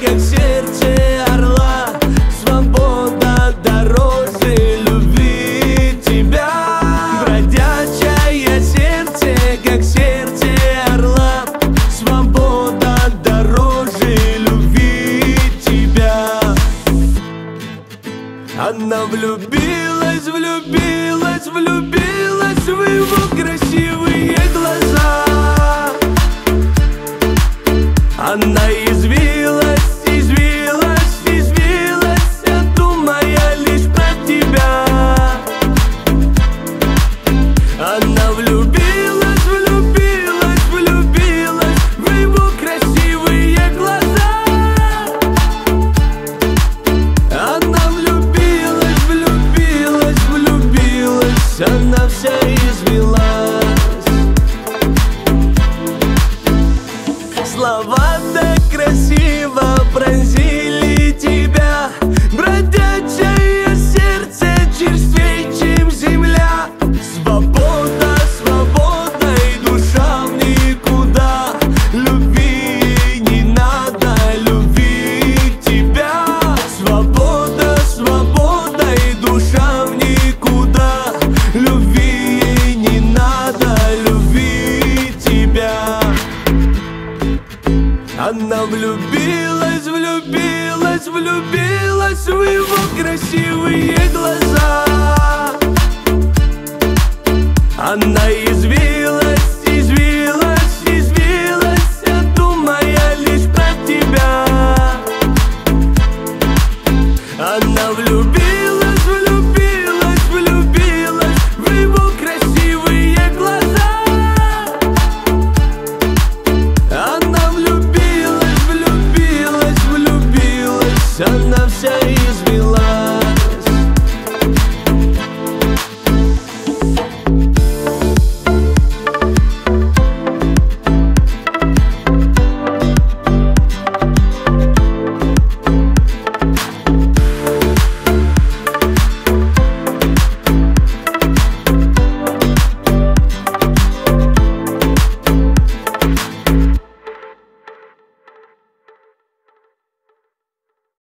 как сердце орла. Свобода дороже любви тебя. Бродячее сердце, как сердце орла. Свобода дороже любви тебя. Она влюбилась, влюбилась, влюбилась в его красивые Она извилась, извилась, извилась, думая лишь про тебя. Она влюбилась, влюбилась, влюбилась, влюбилась в его красивые глаза. Она извилась, извилась, извилась, думая лишь про тебя. Она влюбилась,